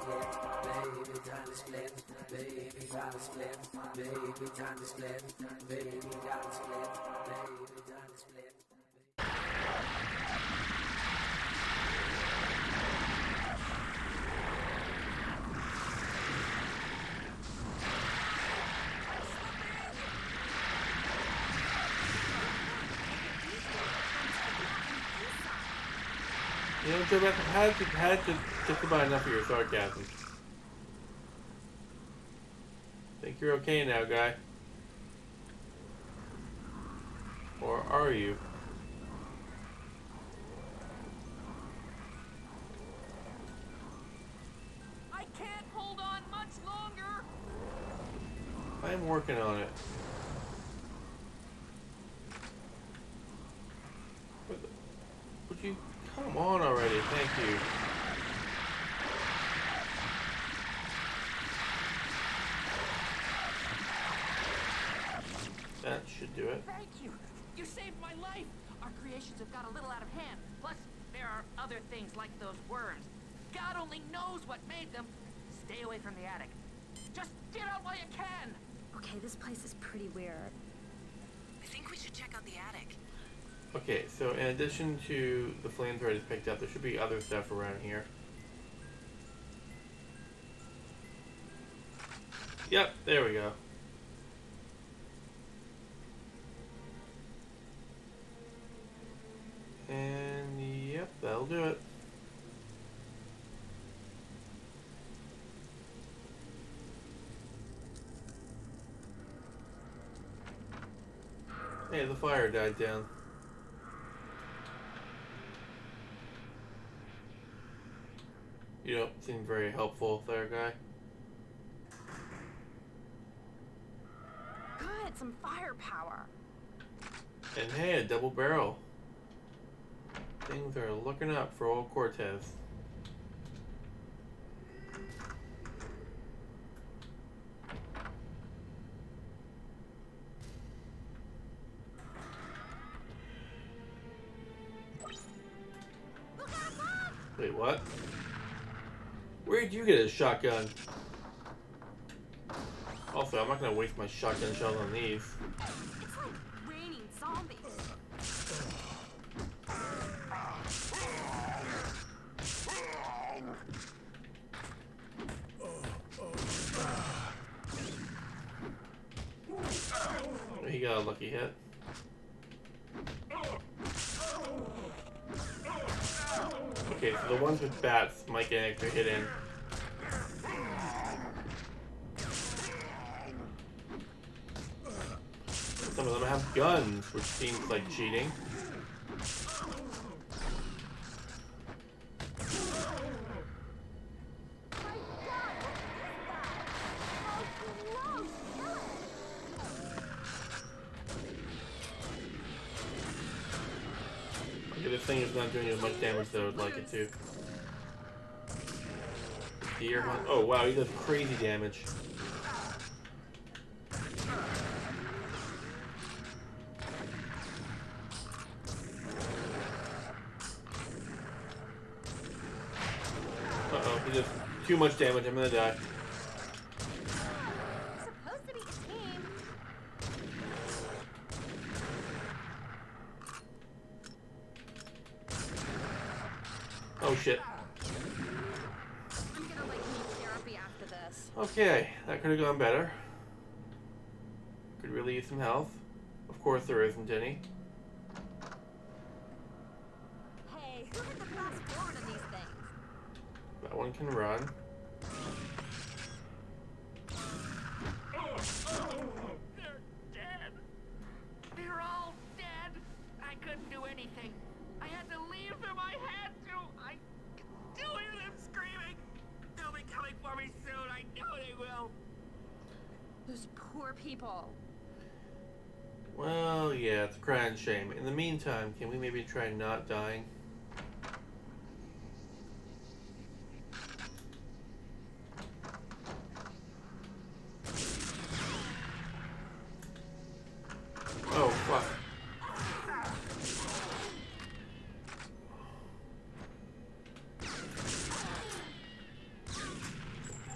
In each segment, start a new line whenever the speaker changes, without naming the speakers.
Baby, time to split. Baby, time to split. Baby, time to split. Baby, time to split. Baby, time to split.
You know, Joe, I've had to, had to just about enough of your sarcasm. Think you're okay now, guy? Or are you?
I can't hold on much longer.
I'm working on it. Would you come on already? Thank you. That should do it.
Thank you. You saved my life. Our creations have got a little out of hand. Plus, there are other things like those worms. God only knows what made them. Stay away from the attic. Just get out while you can.
Okay, this place is pretty weird.
I think we should check out the attic.
Okay, so in addition to the flamethrower I just picked up, there should be other stuff around here. Yep, there we go. And yep, that'll do it. Hey, the fire died down. Very helpful there, guy.
Good, some firepower.
And hey, a double barrel. Things are looking up for old Cortez. Wait, what? Where did you get a shotgun? Also, I'm not gonna waste my shotgun shells on these. He got a lucky hit. The ones with bats might get extra hit in. Some of them have guns, which seems like cheating. Damage as I would like it to. Deer hunt. Oh wow, he does crazy damage. Uh oh, he does too much damage. I'm gonna die.
Supposed to be a team.
Oh shit.
I'm gonna like need therapy after this.
Okay, that could have gone better. Could really use some health. Of course, there isn't any.
Hey, who hit the fast forward on these things?
That one can run.
Poor people.
Well, yeah, it's a crying shame. In the meantime, can we maybe try not dying?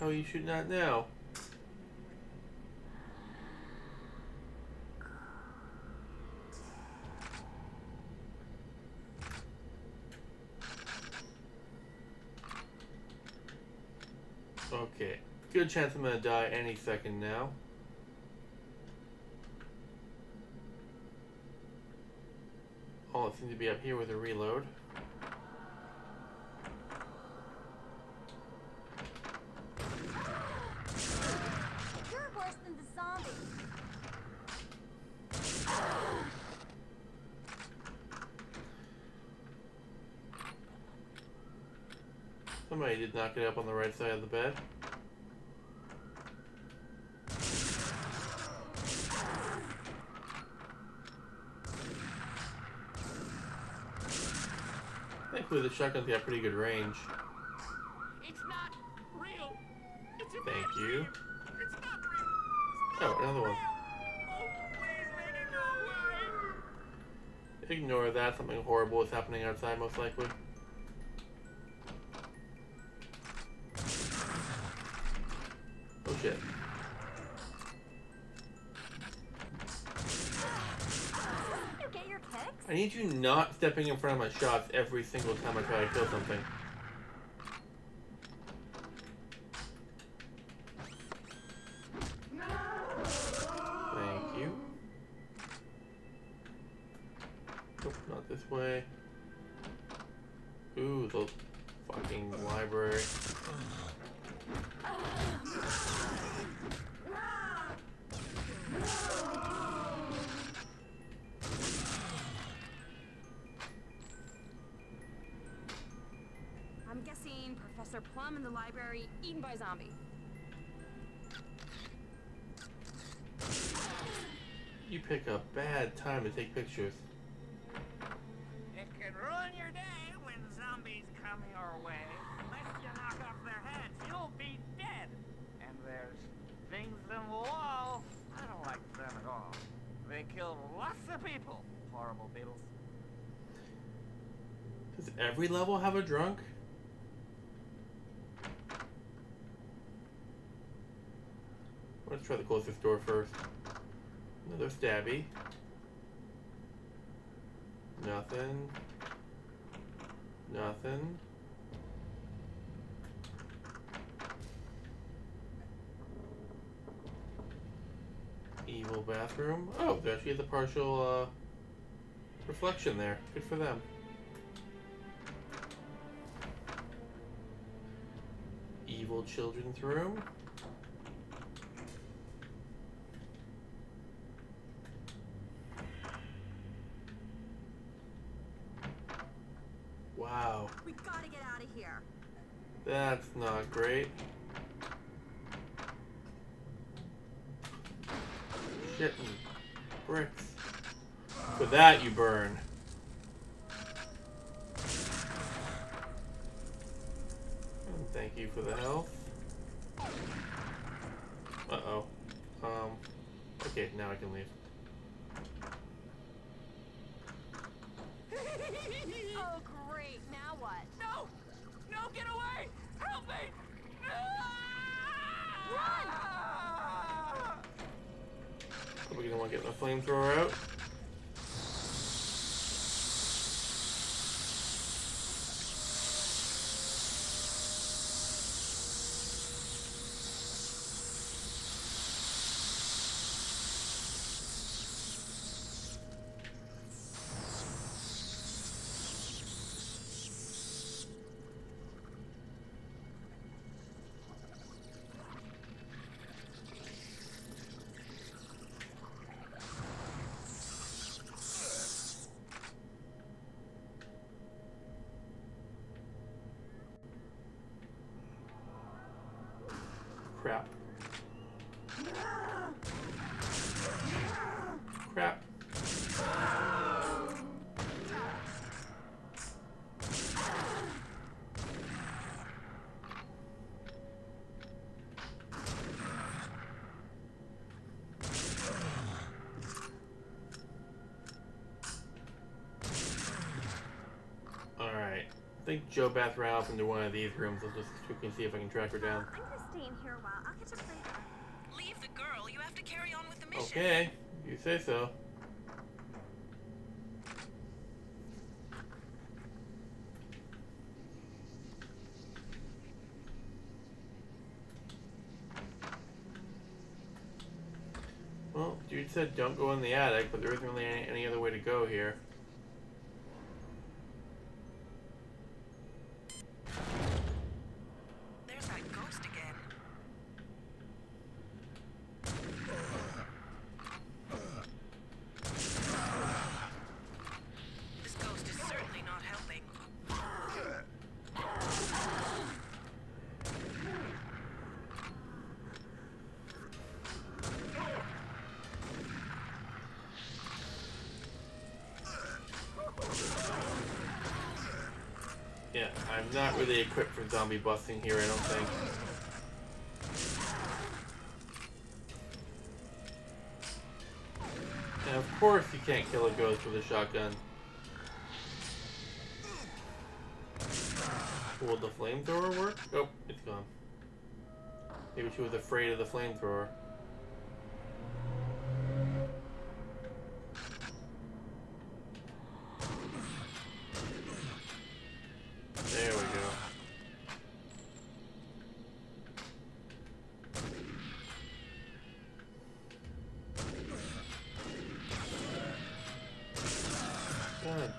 Oh, you shooting at now? Okay, good chance I'm gonna die any second now. All it seems to be up here with a reload.
You're worse than the zombie.
Somebody did not get up on the right side of the bed. Thankfully, the shotgun's got pretty good range.
It's not real. It's
Thank you.
It's not real.
Oh, another one.
Oh, please make it go away.
Ignore that. Something horrible is happening outside, most likely. I need you not stepping in front of my shots every single time I try to kill something. Time to take pictures.
It can ruin your day when zombies come your way. Unless you knock off their heads, you'll be dead. And there's things in the wall. I don't like them at all. They kill lots of people. Horrible beetles.
Does every level have a drunk? Let's try the closest door first. Another stabby. Nothing. Nothing. Evil bathroom. Oh, there actually is a partial uh, reflection there. Good for them. Evil children's room. Wow,
We gotta get out of here.
That's not great. Shit bricks. For that you burn. And thank you for the health. Uh oh. Um. Okay, now I can leave.
Oh, great. Now what?
No! No, get away! Help me!
Run!
Are we gonna want to get the flamethrower out? Think Jo-Beth ran off into one of these rooms. Let's just quickly see if I can track her down.
I'm gonna stay in here a while. I'll catch up later.
Leave the girl. You have to carry on with the mission.
Okay, you say so. Well, dude said don't go in the attic, but there isn't really any, any other way to go here.
There's that ghost again. This ghost is certainly not helping.
Yeah, I'm not really equipped for zombie busting here, I don't think. And of course you can't kill a ghost with a shotgun. Will the flamethrower work? Oh, it's gone. Maybe she was afraid of the flamethrower.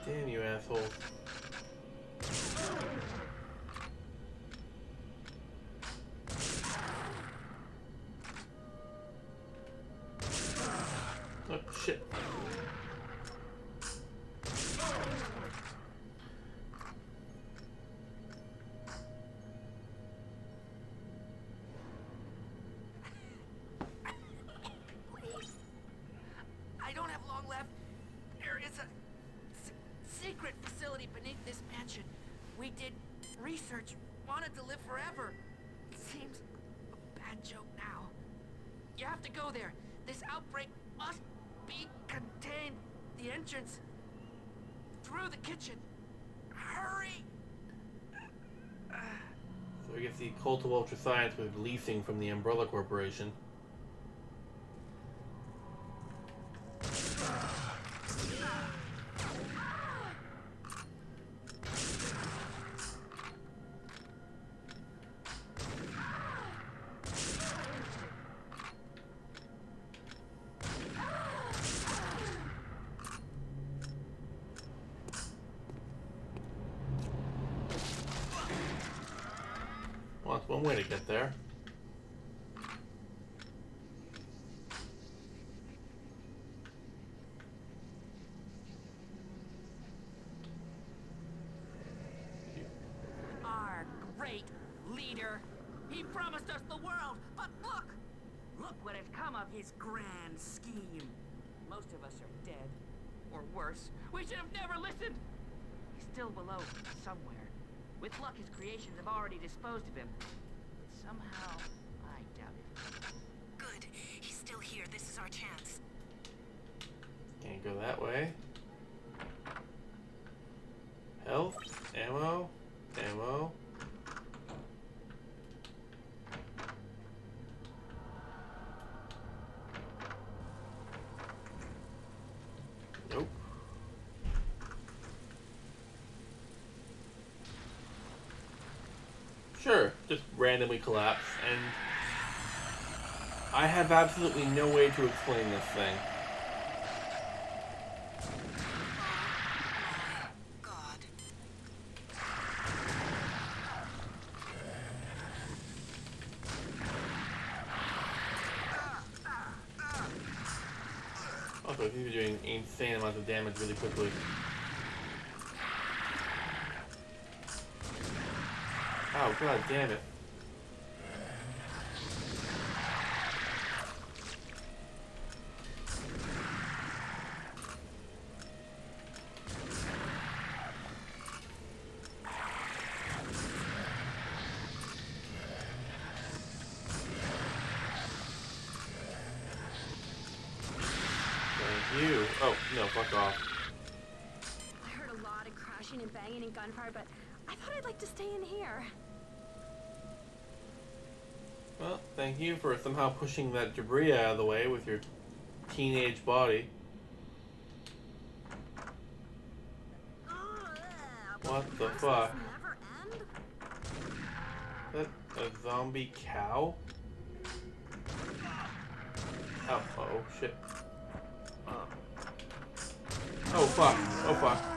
Damn you asshole.
Did research, wanted to live forever. Seems a bad joke now. You have to go there. This outbreak must be contained. The entrance through the kitchen. Hurry!
So we get the cult of ultra science was leasing from the Umbrella Corporation. Well, that's one way to get there.
Our great leader. He promised us the world, but look! Look what has come of his grand scheme. Most of us are dead. Or worse. We should have never listened! He's still below, somewhere. With luck, his creations have already disposed of him. But somehow, I doubt it.
Good. He's still here. This is our chance.
Can't go that way. Health, ammo, ammo. Nope. Sure, just randomly collapse, and I have absolutely no way to explain this thing. Also, he's doing insane amounts of damage really quickly. Oh, god damn it. Somehow pushing that debris out of the way with your teenage body. What the fuck? Is that a zombie cow? Oh, oh shit. Uh. Oh fuck, oh fuck.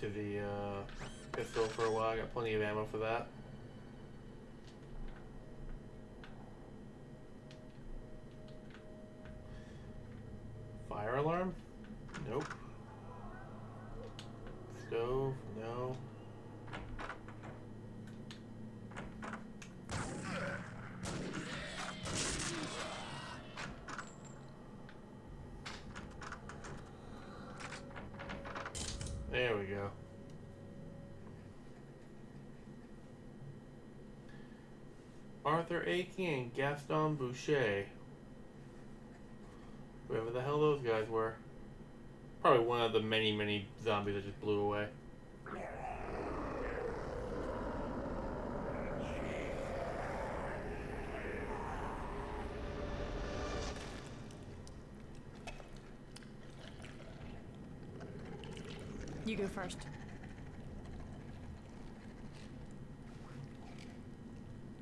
To the uh, pistol for a while. I got plenty of ammo for that. Fire alarm? Nope. Stove? No. There we go. Arthur Aiken and Gaston Boucher. Whoever the hell those guys were. Probably one of the many, many zombies that just blew away.
You go first.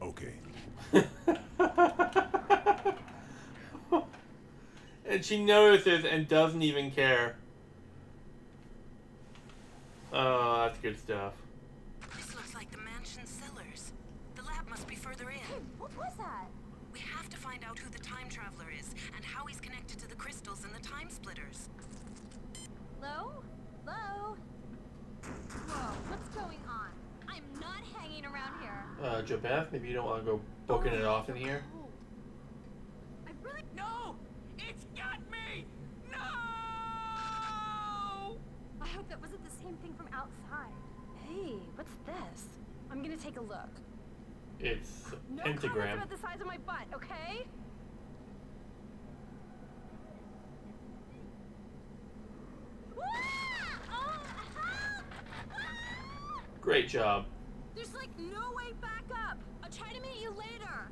Okay.
And she notices and doesn't even care. Oh, that's good stuff.
This looks like the mansion cellars. The lab must be further in.
What was that?
We have to find out who the time traveler is and how he's connected to the crystals and the time splitters.
Hello? Hello? Whoa, what's going on? I'm not hanging around here.
Uh, Jo-Beth, maybe you don't want to go booking it off in here.
Oh. I really
No! It's got me! No!
I hope that wasn't the same thing from outside. Hey, what's this? I'm gonna take a look.
It's
No comments
pentagram.
about the size of my butt, okay? Ah! Oh, help! Ah!
Great job.
There's like no way back up. I'll try to meet you later.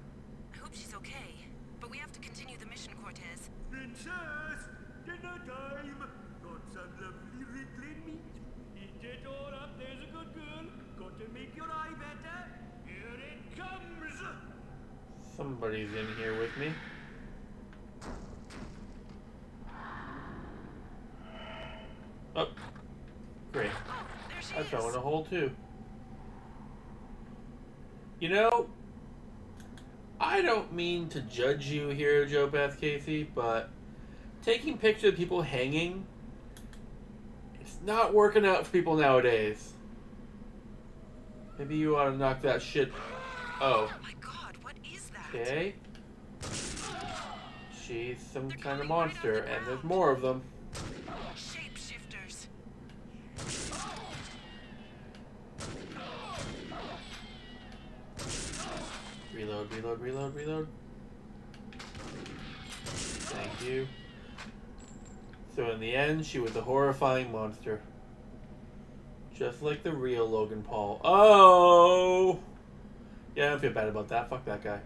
I hope she's okay. But we have to continue the mission, Cortez.
Princess, dinner time. Got some lovely Rickland meat. Eat it all up, there's a good girl. Got to make your eye better. Here it comes.
Somebody's in here with me. Oh, great.
There she
I
is.
fell in a hole too. You know, I don't mean to judge you here, Jo-Beth Casey, but taking pictures of people hanging, it's not working out for people nowadays. Maybe you ought to knock that shit. Oh,
Oh my god, what is that?
okay. She's some
They're
kind of
right
monster,
the
and there's more of them.
Shapeshifters.
Reload, reload, reload, reload. Thank you. So in the end, she was a horrifying monster. Just like the real Logan Paul. Oh! Yeah, I don't feel bad about that. Fuck that guy.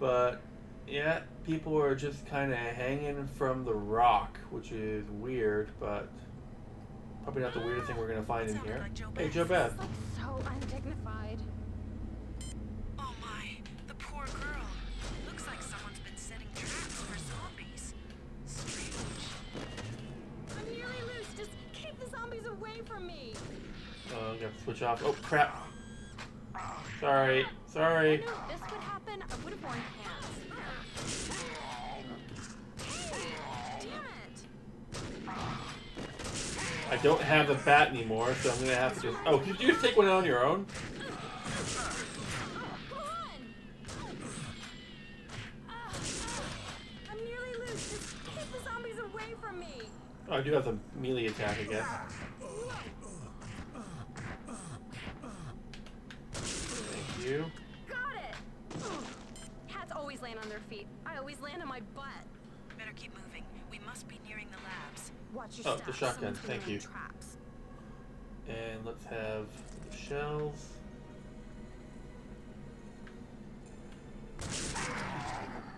But, yeah, people are just kind of hanging from the rock, which is weird, but probably not the weirdest thing we're going to find in here.
like Joe
Hey.
Jo-Beth. So undignified.
gonna switch off. Oh, crap. Sorry. Sorry.
Oh, no, this would happen. I would have worn pants. Hey,
I don't have a bat anymore, so I'm gonna have to just. Oh, did you just take one out on your own? Oh, I do have the melee attack, I guess. You.
Got it! Cats always land on their feet. I always land on my butt.
Better keep moving. We must be nearing the labs.
Watch your
Oh,
step.
the shotgun,
Someone's
thank you.
Traps.
And let's have the shells.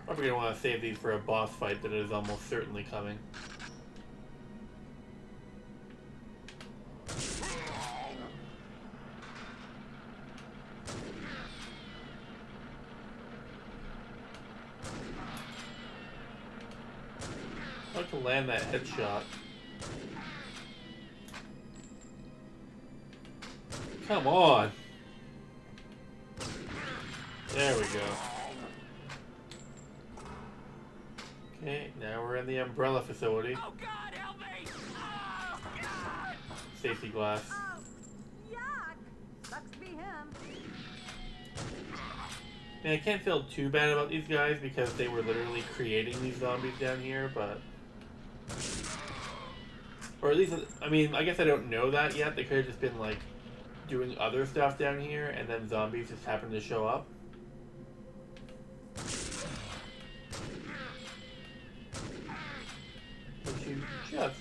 Probably gonna want to save these for a boss fight that is almost certainly coming. I'd like to land that headshot. Come on. There we go. Okay, now we're in the umbrella facility.
Oh God, help me! Oh God!
Safety glass.
Oh, yuck! Sucks to be him.
And I can't feel too bad about these guys because they were literally creating these zombies down here, but. Or at least, I mean, I guess I don't know that yet. They could have just been like doing other stuff down here and then zombies just happened to show up. Would you just.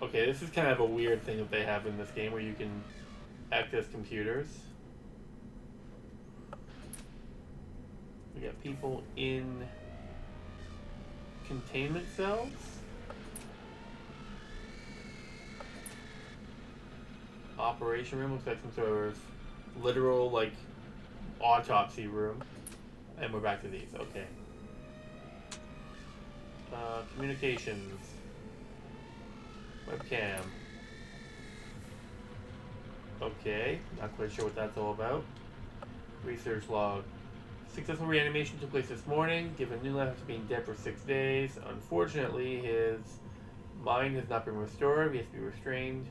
Okay, this is kind of a weird thing that they have in this game where you can access computers. We got people in containment cells. Operation room looks like some sort of literal like autopsy room. And we're back to these. Okay. Uh, communications. Webcam. Okay, not quite sure what that's all about. Research log. Successful reanimation took place this morning, given Newland after being dead for six days. Unfortunately, his mind has not been restored. He has to be restrained.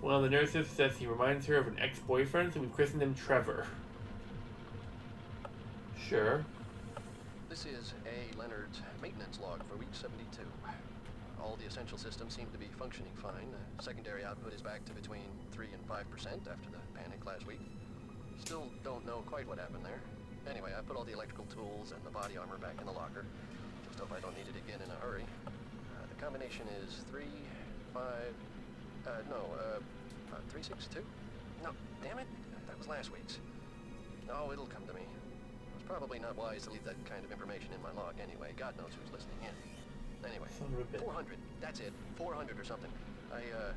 One of the nurses says he reminds her of an ex-boyfriend, so we've christened him Trevor. Sure.
This is A. Leonard's maintenance log for week 72. All the essential systems seem to be functioning fine. Secondary output is back to between 3 and 5% after the panic last week. Still don't know quite what happened there. Anyway, I put all the electrical tools and the body armor back in the locker. Just hope I don't need it again in a hurry. Uh, the combination is 3, 5, uh, no, uh, uh, 362? No, damn it, that was last week's. Oh, it'll come to me. It was probably not wise to leave that kind of information in my log anyway. God knows who's listening in. Anyway,
Son of a bitch.
400. That's it. 400 or something. I, uh,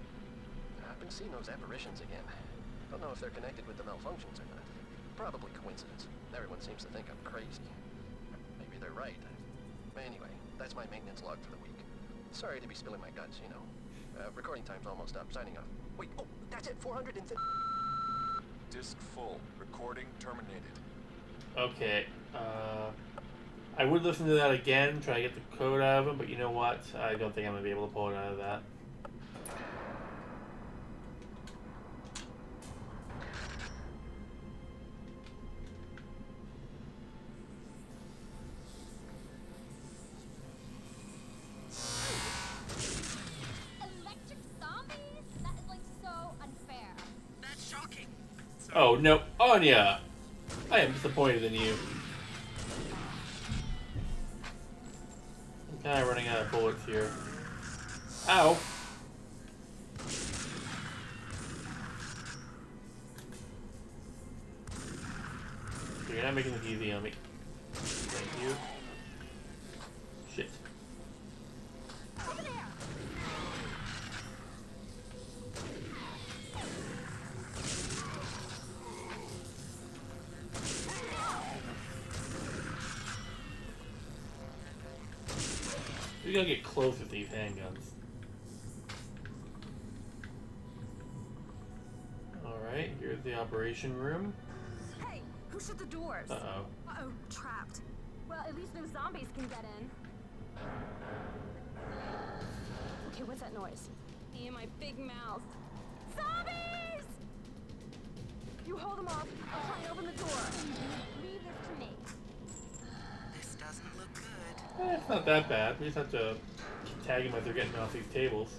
I've been seeing those apparitions again. Don't know if they're connected with the malfunctions or not. Probably coincidence. Everyone seems to think I'm crazy. Maybe they're right. Anyway, that's my maintenance log for the week. Sorry to be spilling my guts, you know. Uh, recording time's almost up. Signing off. Wait, oh, that's it. 450.
Disk full. Recording terminated.
Okay. Uh, I would listen to that again, try to get the code out of him, but you know what? I don't think I'm gonna be able to pull it out of that. No, Anya! I am disappointed in you. I'm kind of running out of bullets here. Ow! You're not making this easy on me. Thank you. Close with these handguns. Alright, here's the operation room.
Hey, who shut the doors?
Uh oh.
Uh-oh, trapped.
Well, at least no zombies can get in.
Okay, what's that noise? Me and my big mouth. Zombies! You hold them off. I'll try and open the door.
Leave this to me.
This doesn't look good.
Eh, it's not that bad. We just have to keep tagging as they're getting off these tables.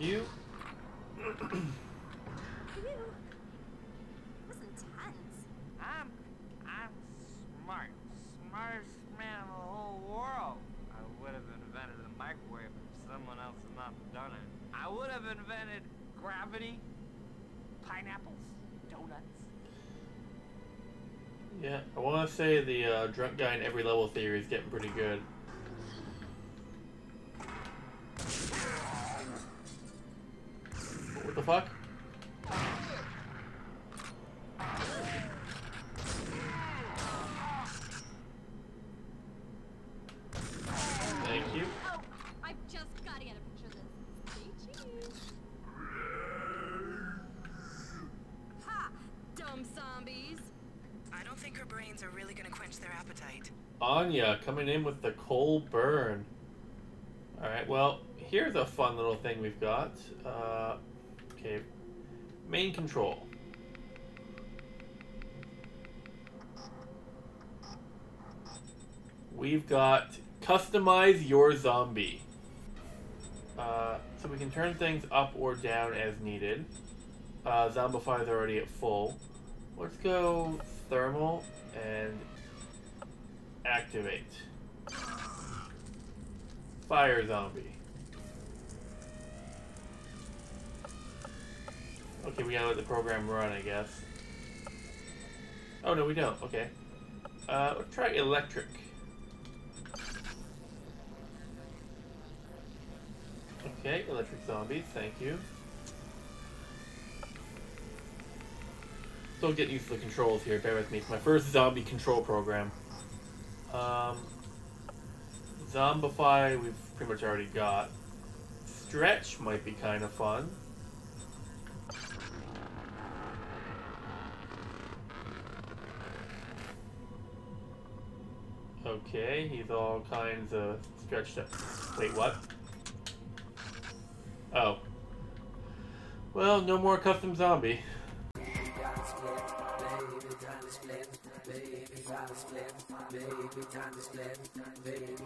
You.
I'm, I'm smart. Smartest man in the whole world. I would have invented the microwave if someone else had not done it. I would have invented gravity, pineapples, donuts.
Yeah, I want to say the uh, drunk guy in every level theory is getting pretty good. What the fuck? Thank you.
Oh, I've just got to get a picture of this. Stay tuned.
Ha! Dumb zombies.
I don't think her brains are really gonna quench their appetite.
Anya coming in with the coal burn. Alright, well, here's a fun little thing we've got. Uh, okay, main control. We've got customize your zombie. Uh, so we can turn things up or down as needed. Uh, Zombify is already at full. Let's go thermal and activate. Fire zombie. Okay, we gotta let the program run, I guess. Oh no, we don't. Okay. Uh, let's try electric. Okay, electric zombies. Thank you. Still getting used to the controls here. Bear with me. It's my first zombie control program. Um, Zombify, we've pretty much already got. Stretch might be kind of fun. Okay, he's all kinds of stretched up. Wait, what? Oh. Well, no more custom zombie.
Baby,